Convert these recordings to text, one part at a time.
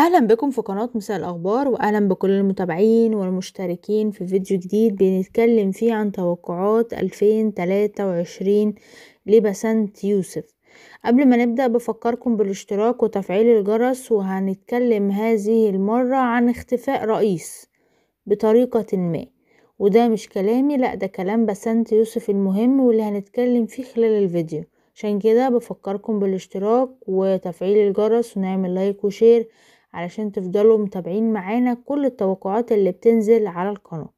أهلا بكم في قناة مساء الأخبار واهلا بكل المتابعين والمشتركين في فيديو جديد بنتكلم فيه عن توقعات 2023 لبسنت يوسف. قبل ما نبدأ بفكركم بالاشتراك وتفعيل الجرس وهنتكلم هذه المرة عن اختفاء رئيس بطريقة ما. وده مش كلامي لا ده كلام بسنت يوسف المهم واللي هنتكلم فيه خلال الفيديو. عشان كده بفكركم بالاشتراك وتفعيل الجرس ونعمل like و share علشان تفضلوا متابعين معانا كل التوقعات اللي بتنزل على القناة.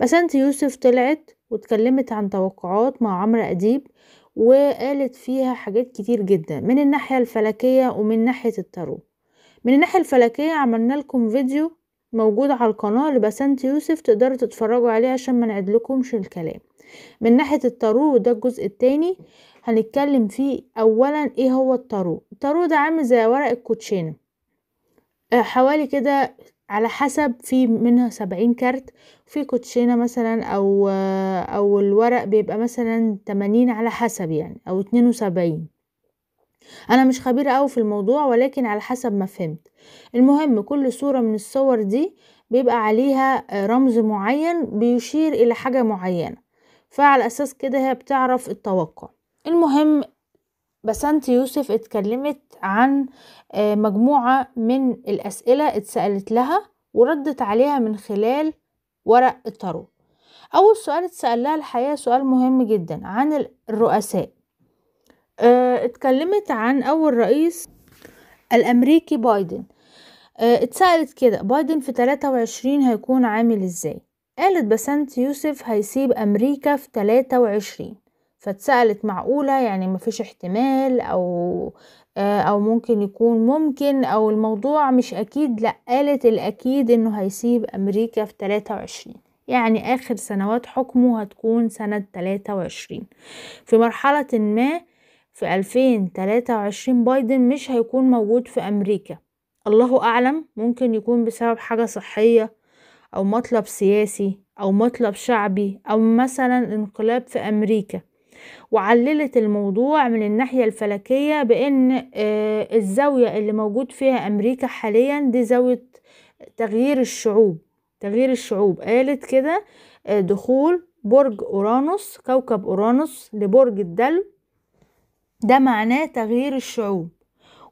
بسنت يوسف طلعت واتكلمت عن توقعات مع عمرو أديب وقالت فيها حاجات كتير جدا من الناحية الفلكية ومن ناحية ال tarot من الناحية الفلكية عملنا لكم فيديو موجود على القناة لبسنت يوسف تقدروا تتفرجوا عليه عشان ما نعدلكمش الكلام. من ناحية ال tarot وده الجزء التاني هنتكلم فيه اولا إيه هو ال tarot ال tarot ده عامل زي ورق الكوتشينة. حوالي كده على حسب في منها سبعين كارت. في كوتشينة مثلا أو أو الورق بيبقى مثلا تمانين على حسب يعني أو اتنين وسبعين. أنا مش خبيرة أوي في الموضوع ولكن على حسب ما فهمت. المهم كل صورة من الصور دي بيبقى عليها رمز معين بيشير إلى حاجة معينة. فعلى أساس كده هي بتعرف التوقع. المهم بسنت يوسف اتكلمت عن مجموعة من الأسئلة اتسألت لها وردت عليها من خلال ورق التارو. أول سؤال اتسأل لها الحقيقة سؤال مهم جدا عن الرؤساء. اتكلمت عن أول رئيس الأمريكي بايدن. اتسألت كده بايدن في 23 هيكون عامل إزاي؟ قالت بسنت يوسف هيسيب أمريكا في 23 فاتسألت معقولة يعني مفيش احتمال أو أو ممكن يكون ممكن أو الموضوع مش أكيد لأ قالت الأكيد إنه هيسيب أمريكا في تلاتة وعشرين. يعني آخر سنوات حكمه هتكون سنة تلاتة وعشرين. في مرحلة ما في ألفين تلاتة وعشرين بايدن مش هيكون موجود في أمريكا. الله أعلم ممكن يكون بسبب حاجة صحية أو مطلب سياسي أو مطلب شعبي أو مثلا انقلاب في أمريكا. وعللت الموضوع من الناحية الفلكية بأن الزاوية اللي موجود فيها أمريكا حاليا دي زاوية تغيير الشعوب. تغيير الشعوب. قالت كده دخول برج أورانوس كوكب أورانوس لبرج الدلو. ده معناه تغيير الشعوب.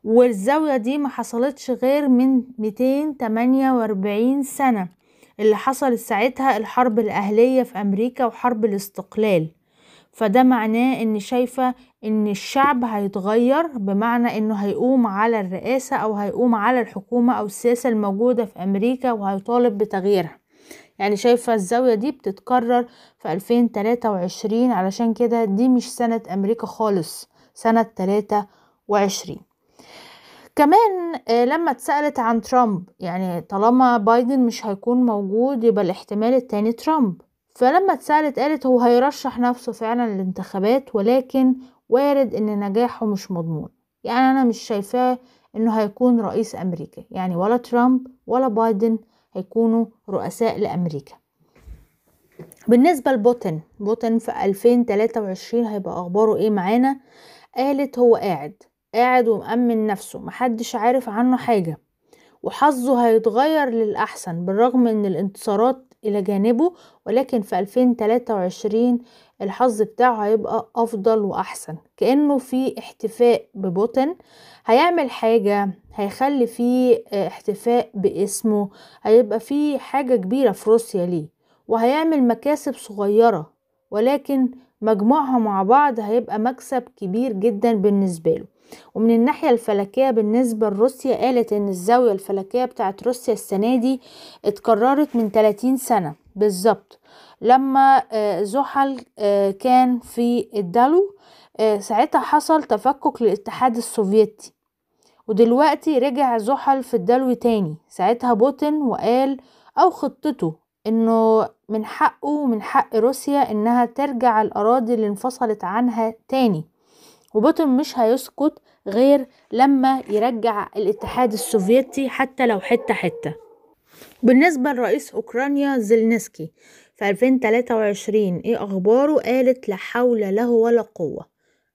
والزاوية دي ما حصلتش غير من 248 سنة اللي حصلت ساعتها الحرب الأهلية في أمريكا وحرب الاستقلال. فده معناه إن شايفة إن الشعب هيتغير بمعنى إنه هيقوم على الرئاسة أو هيقوم على الحكومة أو السياسة الموجودة في أمريكا وهيطالب بتغييرها. يعني شايفة الزاوية دي بتتكرر في 2023 علشان كده دي مش سنة أمريكا خالص سنة 23 كمان لما اتسألت عن ترامب يعني طالما بايدن مش هيكون موجود يبقى الاحتمال التاني ترامب. فلما اتسألت قالت هو هيرشح نفسه فعلا للانتخابات ولكن وارد إن نجاحه مش مضمون. يعني أنا مش شايفاه إنه هيكون رئيس أمريكا. يعني ولا ترامب ولا بايدن هيكونوا رؤساء لأمريكا. بالنسبة لبوتين بوتين في 2023 هيبقى أخباره إيه معانا؟ قالت هو قاعد قاعد ومأمن نفسه محدش عارف عنه حاجة وحظه هيتغير للأحسن بالرغم إن الانتصارات إلى جانبه ولكن في 2023 الحظ بتاعه هيبقى أفضل وأحسن. كأنه في احتفاء ببوتين هيعمل حاجة هيخلي فيه احتفاء باسمه. هيبقى فيه حاجة كبيرة في روسيا ليه. وهيعمل مكاسب صغيرة ولكن مجموعها مع بعض هيبقى مكسب كبير جدا بالنسبة له. ومن الناحية الفلكية بالنسبة لروسيا قالت إن الزاوية الفلكية بتاعت روسيا السنة دي اتكررت من 30 سنة بالظبط. لما زحل كان في الدلو ساعتها حصل تفكك للاتحاد السوفيتي. ودلوقتي رجع زحل في الدلو تاني. ساعتها بوتين وقال أو خطته إنه من حقه ومن حق روسيا إنها ترجع الأراضي اللي انفصلت عنها تاني. وبوتين مش هيسكت غير لما يرجع الاتحاد السوفيتي حتى لو حتة حتة. بالنسبة لرئيس أوكرانيا زيلنسكي في 2023 إيه أخباره؟ قالت لا حول له ولا قوة.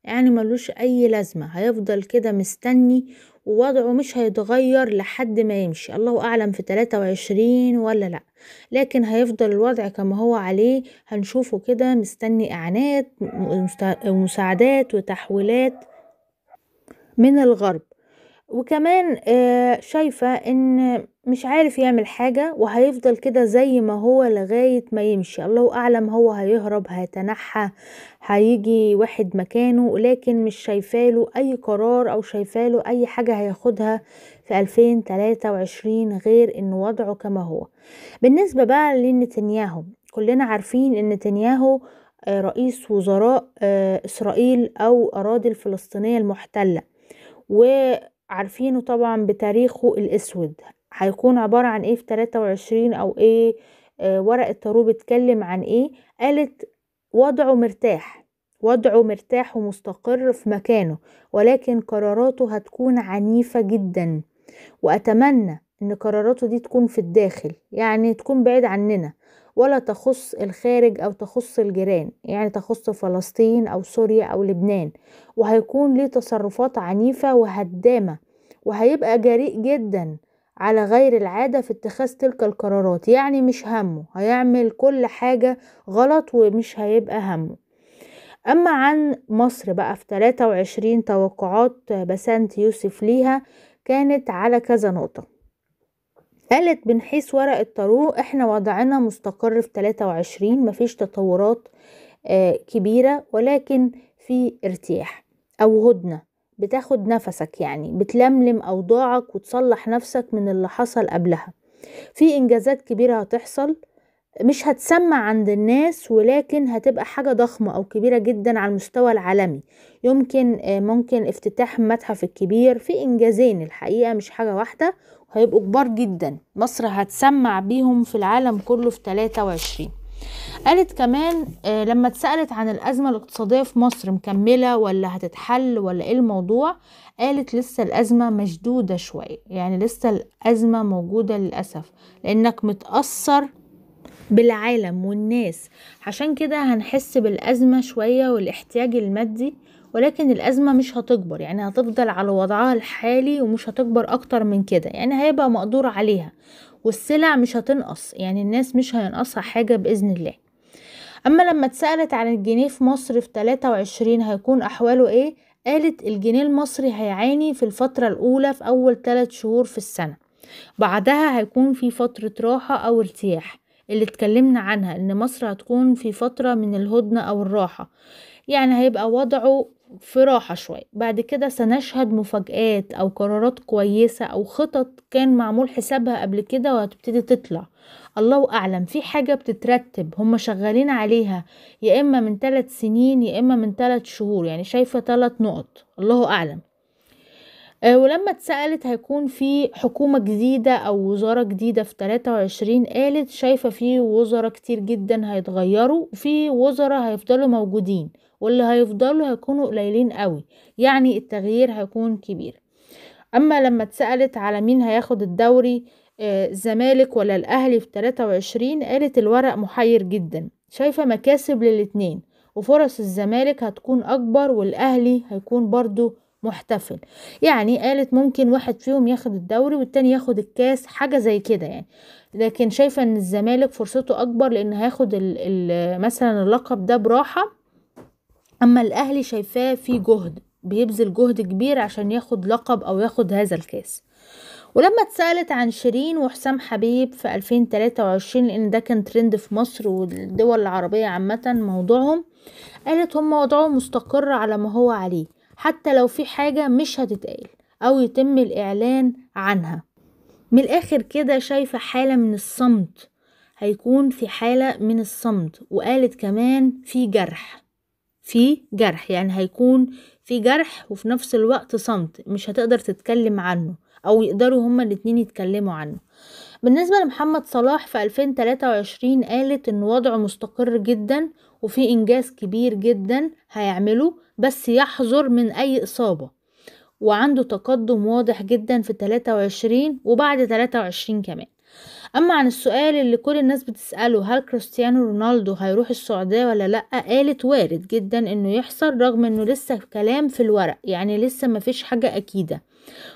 يعني ملوش أي لازمة. هيفضل كده مستني ووضعه مش هيتغير لحد ما يمشي. الله أعلم في 23 ولا لأ. لكن هيفضل الوضع كما هو عليه. هنشوفه كده مستني إعانات ومساعدات وتحويلات من الغرب. وكمان شايفة إن مش عارف يعمل حاجة وهيفضل كده زي ما هو لغاية ما يمشي. الله أعلم هو هيهرب هيتنحى هيجي واحد مكانه لكن مش شايفاله أي قرار أو شايفاله أي حاجة هياخدها في 2023 غير إن وضعه كما هو. بالنسبة بقى لنتنياهو كلنا عارفين إن نتنياهو رئيس وزراء إسرائيل أو أراضي الفلسطينية المحتلة. وعارفينه طبعا بتاريخه الأسود. هيكون عبارة عن إيه في 23 أو إيه؟ آه ورقة طارو بيتكلم عن إيه؟ قالت وضعه مرتاح وضعه مرتاح ومستقر في مكانه ولكن قراراته هتكون عنيفة جدا. وأتمنى إن قراراته دي تكون في الداخل يعني تكون بعيد عننا ولا تخص الخارج أو تخص الجيران يعني تخص فلسطين أو سوريا أو لبنان. وهيكون ليه تصرفات عنيفة وهدامة وهيبقى جريء جدا. على غير العادة في اتخاذ تلك القرارات. يعني مش همه هيعمل كل حاجة غلط ومش هيبقى همه. أما عن مصر بقى في 23 توقعات بسنت يوسف ليها كانت على كذا نقطة. قالت من حيث ورق الطارو إحنا وضعنا مستقر في 23 مفيش تطورات آه كبيرة ولكن في ارتياح أو هدنة. بتاخد نفسك يعني بتلملم أوضاعك وتصلح نفسك من اللي حصل قبلها. في إنجازات كبيرة هتحصل مش هتسمع عند الناس ولكن هتبقى حاجة ضخمة أو كبيرة جدا على المستوى العالمي. يمكن ممكن افتتاح المتحف الكبير في إنجازين الحقيقة مش حاجة واحدة وهيبقوا كبار جدا. مصر هتسمع بيهم في العالم كله في 23 قالت كمان لما اتسألت عن الأزمة الاقتصادية في مصر مكملة ولا هتتحل ولا إيه الموضوع قالت لسه الأزمة مشدودة شوية. يعني لسه الأزمة موجودة للأسف. لأنك متأثر بالعالم والناس. عشان كده هنحس بالأزمة شوية والاحتياج المادي ولكن الأزمة مش هتكبر. يعني هتفضل على وضعها الحالي ومش هتكبر أكتر من كده. يعني هيبقى مقدور عليها. والسلع مش هتنقص يعني الناس مش هينقصها حاجة بإذن الله. أما لما اتسألت عن الجنيه في مصر في 23 هيكون أحواله إيه؟ قالت الجنيه المصري هيعاني في الفترة الأولى في أول 3 شهور في السنة. بعدها هيكون في فترة راحة أو ارتياح. اللي اتكلمنا عنها إن مصر هتكون في فترة من الهدنة أو الراحة. يعني هيبقى وضعه في راحة شوية. بعد كده سنشهد مفاجآت أو قرارات كويسة أو خطط كان معمول حسابها قبل كده وهتبتدي تطلع. الله أعلم في حاجة بتترتب هم شغالين عليها يا إما من ثلاث سنين يا إما من ثلاث شهور يعني شايفة ثلاث نقط. الله أعلم. ولما اتسألت هيكون في حكومة جديدة أو وزارة جديدة في 23 قالت شايفة في وزراء كتير جدا هيتغيروا وفي وزراء هيفضلوا موجودين واللي هيفضلوا هيكونوا قليلين قوي يعني التغيير هيكون كبير. أما لما اتسألت على مين هياخد الدوري الزمالك ولا الأهلي في 23 قالت الورق محير جدا شايفة مكاسب للاتنين وفرص الزمالك هتكون أكبر والأهلي هيكون برضو محتفل. يعني قالت ممكن واحد فيهم ياخد الدوري والتاني ياخد الكاس حاجة زي كده يعني. لكن شايفة إن الزمالك فرصته أكبر لإن هياخد ال ال مثلا اللقب ده براحة. أما الأهلي شايفاه في جهد بيبذل جهد كبير عشان ياخد لقب أو ياخد هذا الكاس. ولما اتسألت عن شيرين وحسام حبيب في 2023 لإن ده كان ترند في مصر والدول العربية عامة موضوعهم قالت هم وضعهم مستقر على ما هو عليه. حتى لو في حاجة مش هتتقال أو يتم الإعلان عنها. من الآخر كده شايفة حالة من الصمت. هيكون في حالة من الصمت. وقالت كمان في جرح. في جرح يعني هيكون في جرح وفي نفس الوقت صمت. مش هتقدر تتكلم عنه أو يقدروا هما الاتنين يتكلموا عنه. بالنسبة لمحمد صلاح في 2023 قالت إن وضعه مستقر جدا وفي إنجاز كبير جدا هيعمله بس يحذر من أي إصابة. وعنده تقدم واضح جدا في 23 وبعد 23 كمان. أما عن السؤال اللي كل الناس بتسأله هل كريستيانو رونالدو هيروح السعودية ولا لأ؟ قالت وارد جدا إنه يحصل رغم إنه لسه كلام في الورق يعني لسه مفيش حاجة أكيدة.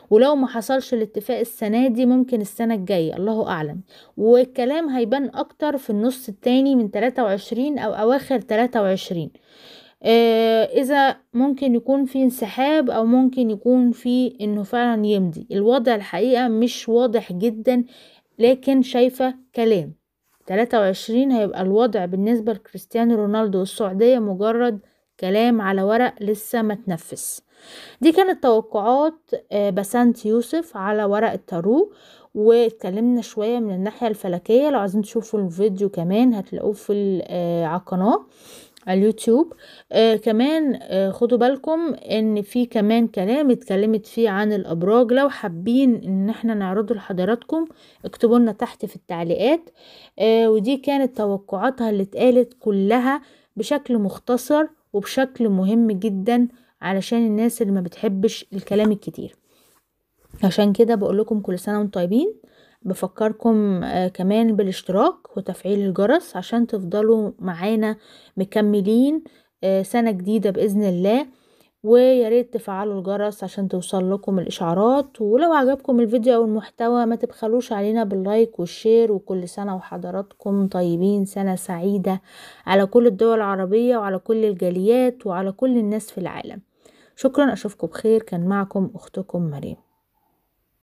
ولو ما حصلش الاتفاق السنة دي ممكن السنة الجاية الله أعلم. والكلام هيبان أكتر في النص التاني من 23 أو أواخر 23 آه إذا ممكن يكون في انسحاب أو ممكن يكون في إنه فعلا يمضي. الوضع الحقيقة مش واضح جدا لكن شايفة كلام. 23 هيبقى الوضع بالنسبة لكريستيانو رونالدو والسعودية مجرد كلام على ورق لسه ما تنفس دي كانت توقعات بسنت يوسف على ورق التارو واتكلمنا شوية من الناحية الفلكية. لو عايزين تشوفوا الفيديو كمان هتلاقوه في على القناة على اليوتيوب. آه كمان آه خدوا بالكم إن في كمان كلام اتكلمت فيه عن الأبراج. لو حابين إن إحنا نعرضه لحضراتكم اكتبوا لنا تحت في التعليقات. آه ودي كانت توقعاتها اللي اتقالت كلها بشكل مختصر وبشكل مهم جدا علشان الناس اللي ما بتحبش الكلام الكتير. عشان كده بقول لكم كل سنة وأنتم طيبين. بفكركم آه كمان بالاشتراك وتفعيل الجرس عشان تفضلوا معانا مكملين آه سنة جديدة بإذن الله. وياريت تفعلوا الجرس عشان توصل لكم الإشعارات. ولو عجبكم الفيديو أو المحتوى ما تبخلوش علينا باللايك والشير وكل سنة وحضراتكم طيبين سنة سعيدة على كل الدول العربية وعلى كل الجاليات وعلى كل الناس في العالم. شكرا أشوفكم بخير. كان معكم أختكم مريم.